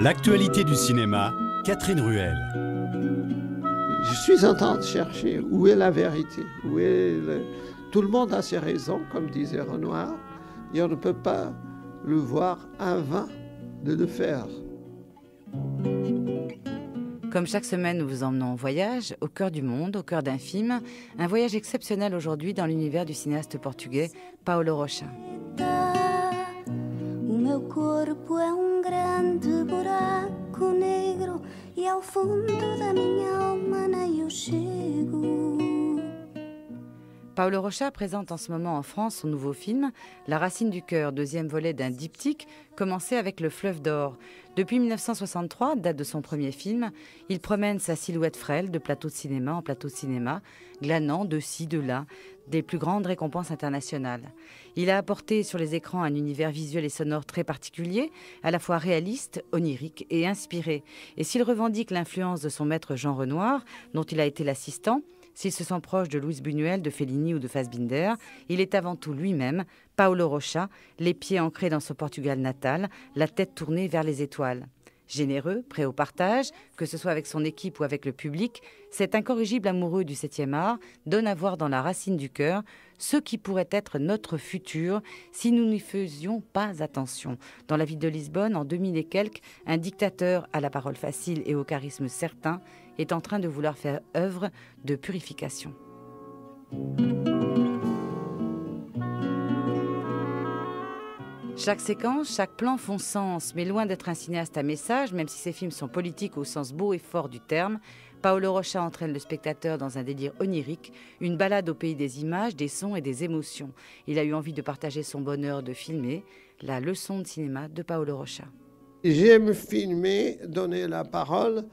L'actualité du cinéma, Catherine Ruel. Je suis en train de chercher où est la vérité, où est tout le monde a ses raisons, comme disait Renoir, et on ne peut pas le voir avant de le faire. Comme chaque semaine, nous vous emmenons en voyage, au cœur du monde, au cœur d'un film. Un voyage exceptionnel aujourd'hui dans l'univers du cinéaste portugais Paulo Rocha. ao fundo da minha Paolo Rocha présente en ce moment en France son nouveau film, La racine du cœur, deuxième volet d'un diptyque commencé avec Le fleuve d'or. Depuis 1963, date de son premier film, il promène sa silhouette frêle de plateau de cinéma en plateau de cinéma, glanant de ci, de là, des plus grandes récompenses internationales. Il a apporté sur les écrans un univers visuel et sonore très particulier, à la fois réaliste, onirique et inspiré. Et s'il revendique l'influence de son maître Jean Renoir, dont il a été l'assistant, s'il se sent proche de Louis Buñuel, de Fellini ou de Fassbinder, il est avant tout lui-même, Paolo Rocha, les pieds ancrés dans son Portugal natal, la tête tournée vers les étoiles. Généreux, prêt au partage, que ce soit avec son équipe ou avec le public, cet incorrigible amoureux du 7e art donne à voir dans la racine du cœur ce qui pourrait être notre futur si nous n'y faisions pas attention. Dans la ville de Lisbonne, en 2000 et quelques, un dictateur à la parole facile et au charisme certain est en train de vouloir faire œuvre de purification. Chaque séquence, chaque plan font sens, mais loin d'être un cinéaste à message, même si ses films sont politiques au sens beau et fort du terme, Paolo Rocha entraîne le spectateur dans un délire onirique, une balade au pays des images, des sons et des émotions. Il a eu envie de partager son bonheur de filmer, la leçon de cinéma de Paolo Rocha. J'aime filmer, donner la parole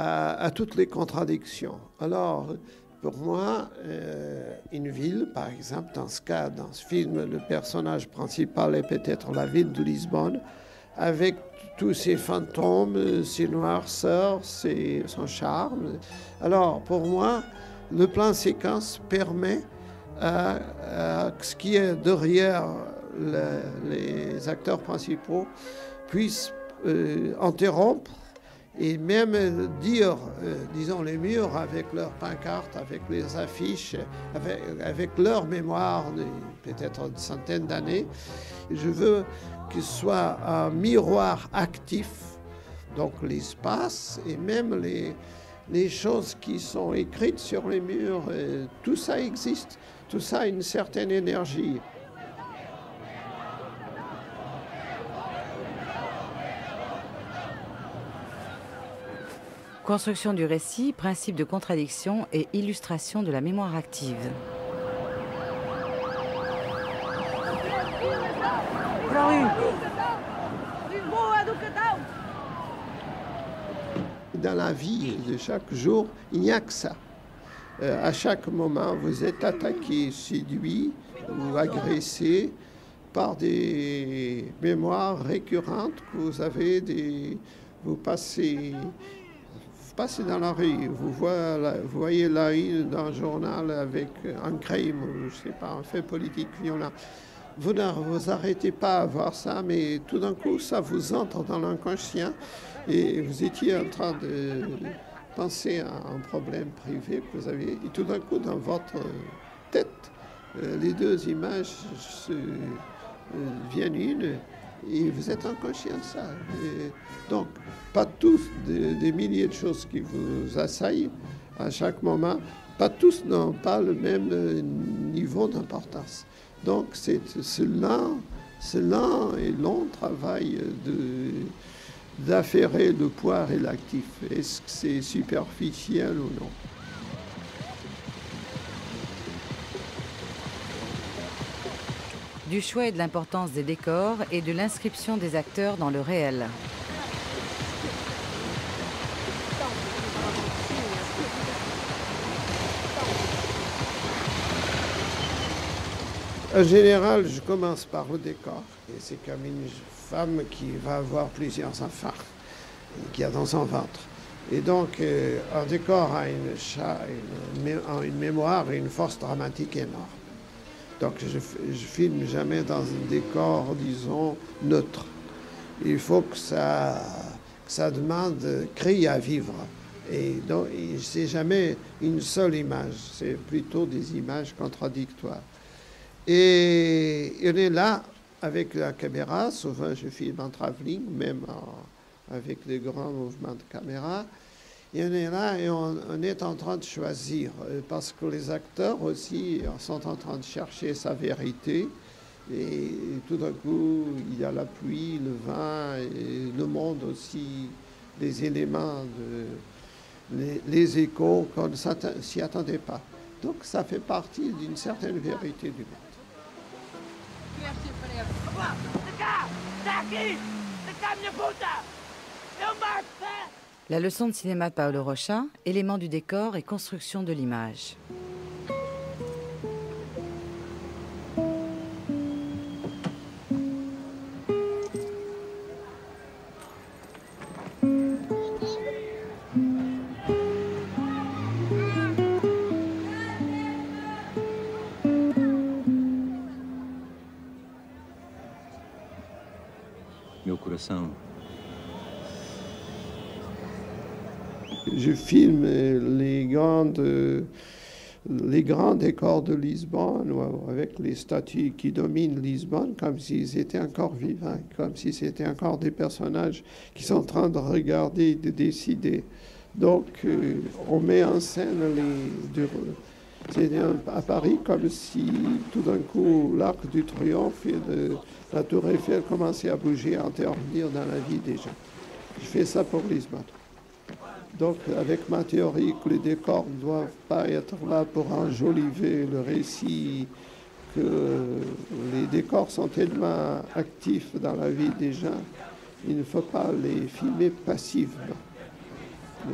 à, toutes les contradictions. Alors, pour moi, euh, une ville, par exemple, dans ce cas, dans ce film, le personnage principal est peut-être la ville de Lisbonne, avec tous ses fantômes, ses noirceurs, ses, son charme. Alors, pour moi, le plan séquence permet à, ce qui est derrière les acteurs principaux puisse euh, interrompre et même dire, euh, disons, les murs avec leurs pancartes, avec les affiches, avec, leur mémoire, peut-être une centaine d'années. Je veux qu'il soit un miroir actif, donc l'espace et même les, les choses qui sont écrites sur les murs, euh, tout ça existe, tout ça a une certaine énergie. Construction du récit, principe de contradiction et illustration de la mémoire active. Dans la vie de chaque jour, il n'y a que ça. Euh, à chaque moment, vous êtes attaqué, séduit ou agressé par des mémoires récurrentes que vous avez, des, vous passez passez dans la rue, vous, voyez la une d'un journal avec un crime, je ne sais pas, un fait politique violent. Vous ne vous arrêtez pas à voir ça, mais tout d'un coup, ça vous entre dans l'inconscient et vous étiez en train de penser à un problème privé que vous aviez, et tout d'un coup, dans votre tête, euh, les deux images se, euh, viennent une et vous êtes inconscient de ça. donc, pas tous des, milliers de choses qui vous assaillent à chaque moment, pas tous n'ont pas le même niveau d'importance. Donc, c'est lent, lent et long travail d'affairer le poids et l'actif. Est-ce que c'est superficiel ou non? Du choix et de l'importance des décors et de l'inscription des acteurs dans le réel. En général, je commence par le décor. C'est comme une femme qui va avoir plusieurs enfants, qui a dans son ventre. Et donc, euh, un décor a une, une mémoire et une force dramatique énorme. Donc je ne filme jamais dans un décor, disons, neutre. Il faut que ça, ça demande créer à vivre. Et donc, c'est jamais une seule image, c'est plutôt des images contradictoires. Et on est là avec la caméra, souvent je filme en travelling, même avec des grands mouvements de caméra. Et on est là et on, est en train de choisir, euh, parce que les acteurs aussi sont en train de chercher sa vérité. Et tout d'un coup, il y a la pluie, le vin, et le monde aussi, des éléments, les, échos qu'on ne s'y attendait pas. Donc ça fait partie d'une certaine vérité du monde. La leçon de cinéma de Paolo Rocha, élément du décor et construction de l'image. Je filme les grandes, les grands décors de Lisbonne avec les statues qui dominent Lisbonne comme s'ils étaient encore vivants, comme si c'était encore des personnages qui sont en train de regarder, de décider. Donc, euh, on met en scène les. C'est à Paris comme si tout d'un coup l'arc du triomphe et de la tour Eiffel commençait à bouger, à intervenir dans la vie des gens. Je fais ça pour Lisbonne. Donc, avec ma théorie que les décors ne doivent pas être là pour enjoliver le récit, que les décors sont tellement actifs dans la vie des gens, il ne faut pas les filmer passivement. Euh,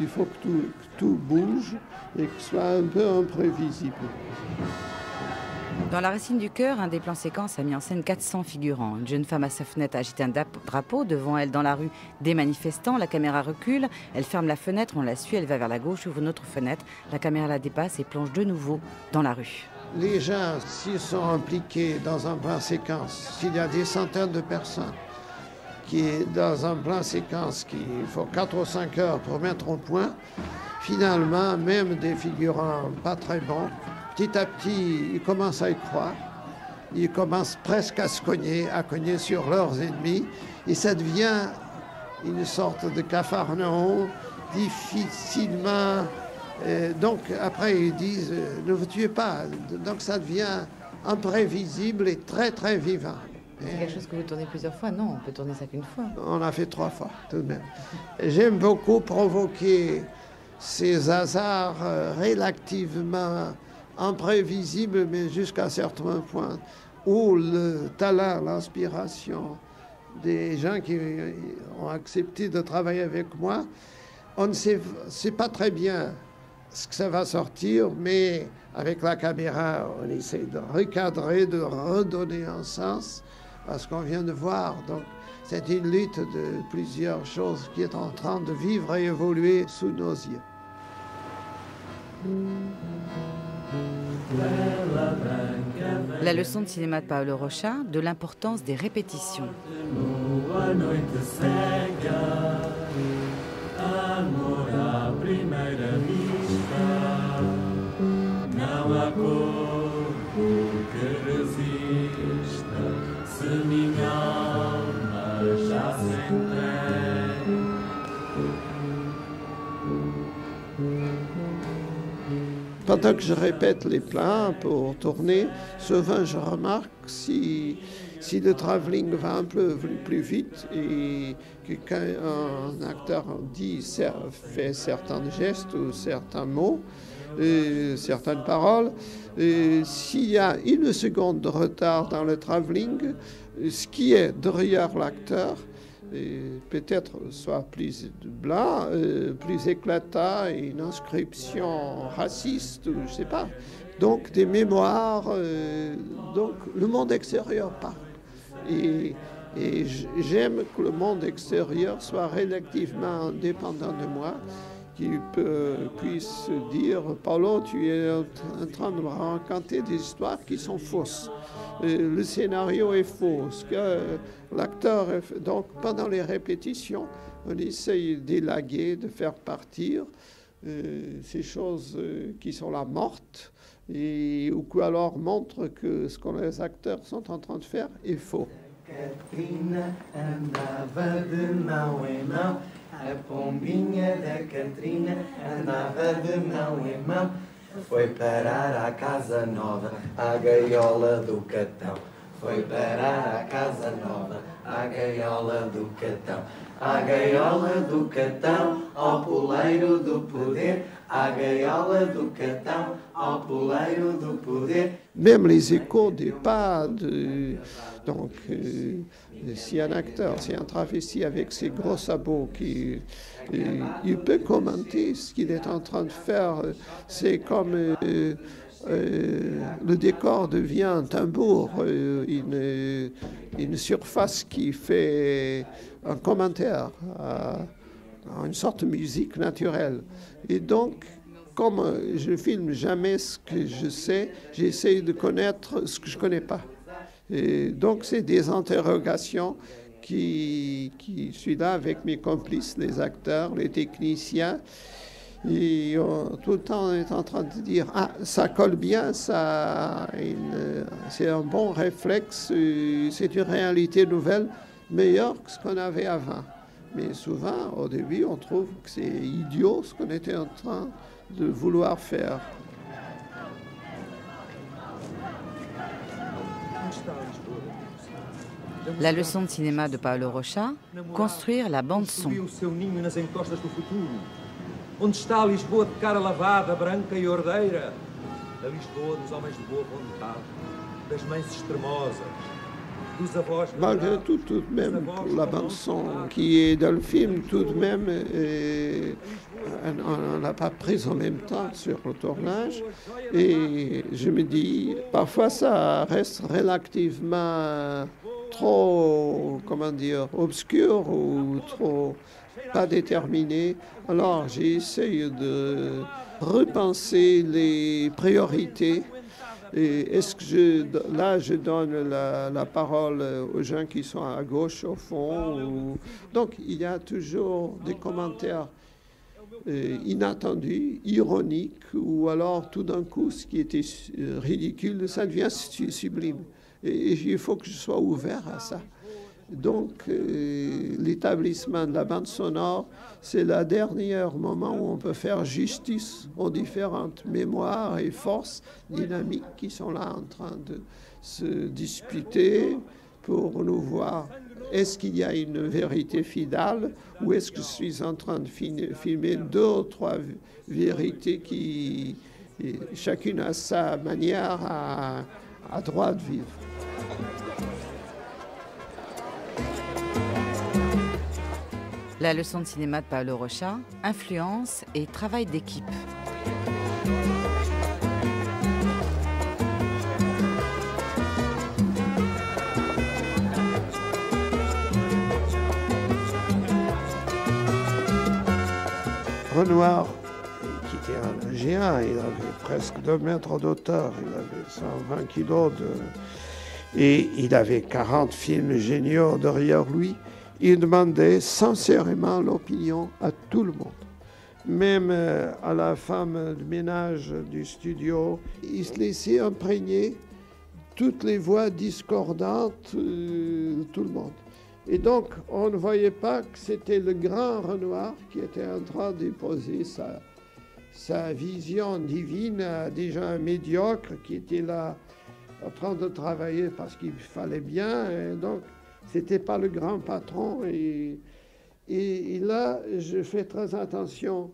il faut que tout, que tout bouge et que ce soit un peu imprévisible. Dans La Racine du Cœur, un des plans séquences a mis en scène 400 figurants. Une jeune femme à sa fenêtre agite un drapeau. Devant elle, dans la rue, des manifestants. La caméra recule. Elle ferme la fenêtre. On la suit. Elle va vers la gauche, ouvre une autre fenêtre. La caméra la dépasse et plonge de nouveau dans la rue. Les gens, s'ils sont impliqués dans un plan séquence, s'il y a des centaines de personnes qui dans un plan séquence qu'il faut 4 ou 5 heures pour mettre au point, finalement, même des figurants pas très bons petit à petit, ils commencent à y croire. Ils commencent presque à se cogner, à cogner sur leurs ennemis. Et ça devient une sorte de cafarnaum difficilement. Euh, donc après, ils disent euh, ne vous tuez pas. Donc ça devient imprévisible et très très vivant. C'est quelque chose que vous tournez plusieurs fois Non, on peut tourner ça qu'une fois. On a fait trois fois tout de même. J'aime beaucoup provoquer ces hasards euh, relativement imprévisible, mais jusqu'à un certain point, où le talent, l'inspiration des gens qui ont accepté de travailler avec moi, on ne sait, pas très bien ce que ça va sortir, mais avec la caméra, on essaie de recadrer, de redonner un sens à ce qu'on vient de voir. Donc, c'est une lutte de plusieurs choses qui est en train de vivre et évoluer sous nos yeux. La leçon de cinéma de Paolo Rocha de l'importance des répétitions. Pendant que je répète les plans pour tourner, souvent je remarque si, si le travelling va un peu plus vite et que quand un acteur dit, fait certains gestes ou certains mots, et certaines paroles, s'il y a une seconde de retard dans le travelling, ce qui est derrière l'acteur, peut-être soit plus blanc, euh, plus éclatant, une inscription raciste, je ne sais pas. Donc des mémoires, euh, donc le monde extérieur parle. Et, et j'aime que le monde extérieur soit relativement indépendant de moi qui puisse dire Paulo, tu es en train de me raconter des histoires qui sont fausses. le scénario est faux. l'acteur. Donc, pendant les répétitions, on essaye d'élaguer, de faire partir euh, ces choses euh, qui sont là mortes, et, ou alors montrent que ce que les acteurs sont en train de faire est faux. A pombinha da Catrina andava de mão em mão. Foi parar à casa nova, à gaiola do catão. Foi parar à casa nova, à gaiola do catão. À gaiola do catão, ao poleiro do poder. À gaiola do catão, ao poleiro do poder. Même les échos des de. Donc. Euh, si un acteur, si un travesti avec ses gros sabots, qui, il peut commenter ce qu'il est en train de faire. C'est comme euh, euh, le décor devient un tambour, euh, une, surface qui fait un commentaire, une sorte de musique naturelle. Et donc, comme je filme jamais ce que je sais, j'essaie de connaître ce que je connais pas. Donc, c'est des interrogations qui, qui suis là avec mes complices, les acteurs, les techniciens. Tout le temps, on est en train de dire Ah, ça colle bien, ça, c'est un bon réflexe, c'est une réalité nouvelle, meilleure que ce qu'on avait avant. Mais souvent, au début, on trouve que c'est idiot ce qu'on était en train de vouloir faire. La leçon de cinéma de Paulo Rocha, construire la bande son. Onde está a Lisboa de cara lavada, branca e ordeira? A Lisboa dos homens de boa vontade, das mães extremosas, Malgré tout, tout de même, pour la bande-son qui est dans le film, tout de même, euh, on n'a pas pris en même temps sur le tournage. Et je me dis, parfois ça reste relativement trop, comment dire, obscur ou trop pas déterminé. Alors j'ai essayé de repenser les priorités est-ce que là, je donne la, parole aux gens qui sont à gauche, au fond Donc, il y a toujours des commentaires euh, inattendus, ironiques, ou alors tout d'un coup, ce qui était euh, ridicule, ça devient sublime. Et il faut que je sois ouvert à ça. Donc, euh, l'établissement de la bande sonore, c'est le dernier moment où on peut faire justice aux différentes mémoires et forces dynamiques qui sont là en train de se disputer pour nous voir. Est-ce qu'il y a une vérité fidèle ou est-ce que je suis en train de filmer deux ou trois vérités qui, chacune a sa manière à, à droit de vivre? La leçon de cinéma de Paolo Rocha, influence et travail d'équipe. Renoir, qui était un géant, il avait presque 2 mètres d'auteur, il 120 kilos de... Et il avait 40 films géniaux derrière lui il demandait sincèrement l'opinion à tout le monde. Même euh, à la femme de ménage du studio, il se laissait imprégner toutes les voix discordantes euh, de tout le monde. Et donc, on ne voyait pas que c'était le grand Renoir qui était en train d'imposer sa, sa vision divine à des gens médiocres qui étaient là en train de travailler parce qu'il fallait bien. Et donc, c'était pas le grand patron. Et, et, là, je fais très attention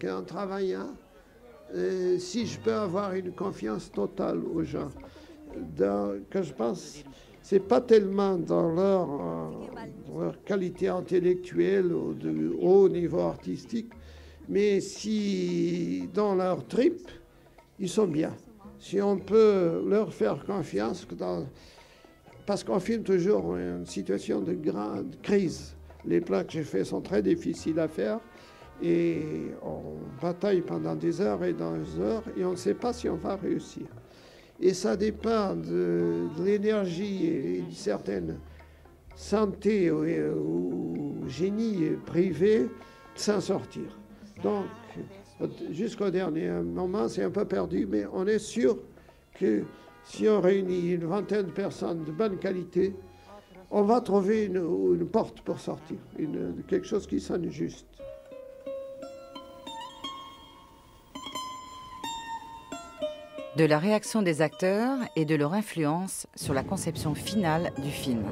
qu'en travaillant, euh, si je peux avoir une confiance totale aux gens, que je pense, c'est pas tellement dans leur, euh, leur, qualité intellectuelle ou de haut niveau artistique, mais si dans leur trip, ils sont bien. Si on peut leur faire confiance parce qu'on filme toujours une situation de grande crise. Les plans que j'ai faits sont très difficiles à faire. et on bataille pendant des heures et des heures et on ne sait pas si on va réussir. Et ça dépend de, l'énergie et d'une certaine santé ou, ou génie privé de s'en sortir. Donc, jusqu'au dernier moment, c'est un peu perdu, mais on est sûr que si on réunit une vingtaine de personnes de bonne qualité, on va trouver une, porte pour sortir, quelque chose qui sonne juste. De la réaction des acteurs et de leur influence sur la conception finale du film.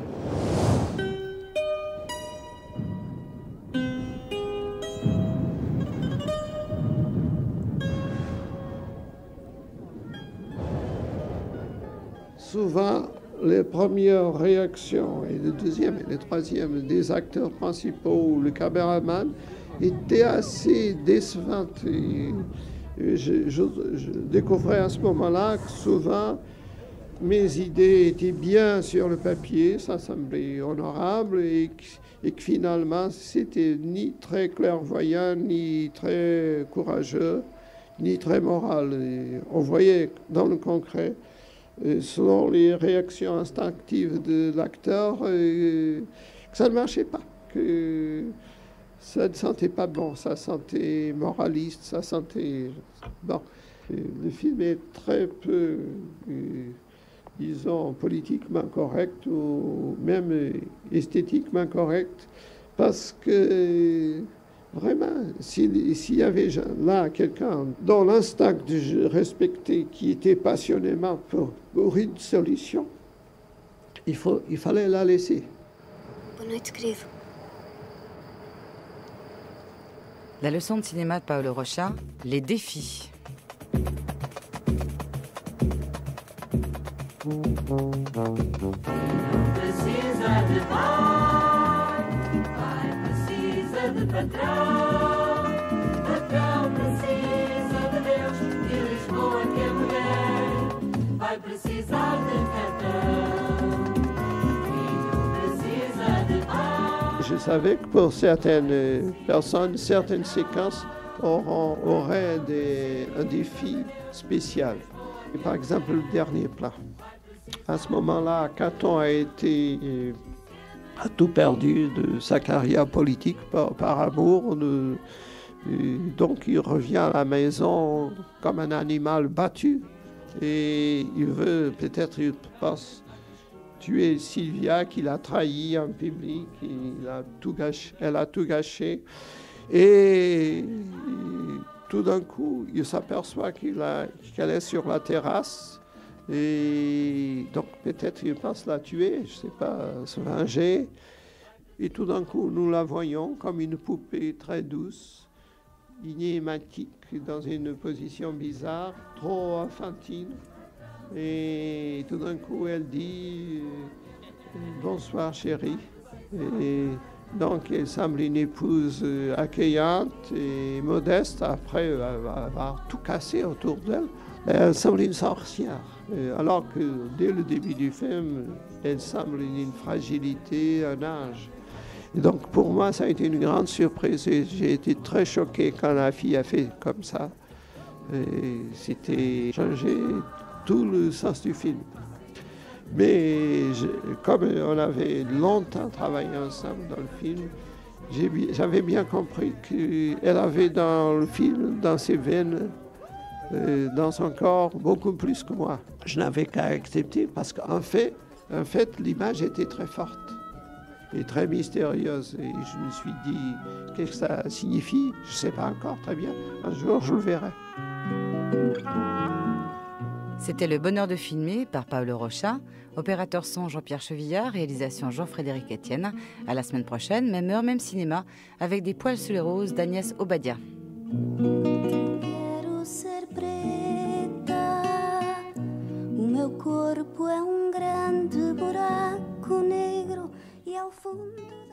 Souvent, les premières réactions, et le deuxième et le troisième des acteurs principaux le caméraman, étaient assez décevantes. je, découvrais à ce moment-là que souvent, mes idées étaient bien sur le papier, ça semblait honorable, et que, et que finalement, c'était ni très clairvoyant, ni très courageux, ni très moral. On voyait dans le concret selon les réactions instinctives de l'acteur, euh, que ça ne marchait pas, que ça ne sentait pas bon, ça sentait moraliste, ça sentait... Bon, le film est très peu, euh, disons, politiquement correct ou même esthétiquement correct, parce que Vraiment, s'il y avait là quelqu'un dont l'instinct de respecter, qui était passionnément pour, une solution, il, faut, il fallait la laisser. Bonne nuit. La leçon de cinéma de Paolo Rocha, les défis. Je savais que pour certaines personnes, certaines séquences auraient des, un défi spécial. par exemple, le dernier plan. À ce moment-là, Caton a été a tout perdu de sa carrière politique par, amour. donc il revient à la maison comme un animal battu et il veut peut-être, il pense, tuer Sylvia qu'il a trahi en public, il a tout gâché, elle a tout gâché. Et, tout d'un coup, il s'aperçoit qu'elle est sur la terrasse et donc peut-être il pense la tuer, je ne sais pas, se venger. Et tout d'un coup, nous la voyons comme une poupée très douce, inématique, dans une position bizarre, trop enfantine. Et tout d'un coup, elle dit Bonsoir chérie. Et donc, elle semble une épouse accueillante et modeste, après avoir tout cassé autour d'elle. Elle semble une sorcière. Euh, alors que dès le début du film, elle semble une fragilité, un âge. Et donc pour moi, ça a été une grande surprise j'ai été très choqué quand la fille a fait comme ça. C'était changé tout le sens du film. Mais comme on avait longtemps travaillé ensemble dans le film, j'avais bien compris qu'elle avait dans le film, dans ses veines, euh, dans son corps beaucoup plus que moi. Je n'avais qu'à accepter parce qu'en fait, en fait l'image était très forte et très mystérieuse. Et je me suis dit, qu'est-ce que ça signifie? Je ne sais pas encore très bien. Un jour, je le verrai. C'était Le bonheur de filmer par Paolo Rocha, opérateur son Jean-Pierre Chevillard, réalisation Jean-Frédéric Etienne. À la semaine prochaine, même heure, même cinéma, avec des poils sous les roses d'Agnès Obadia. meu corpo é um grande buraco negro e ao fundo.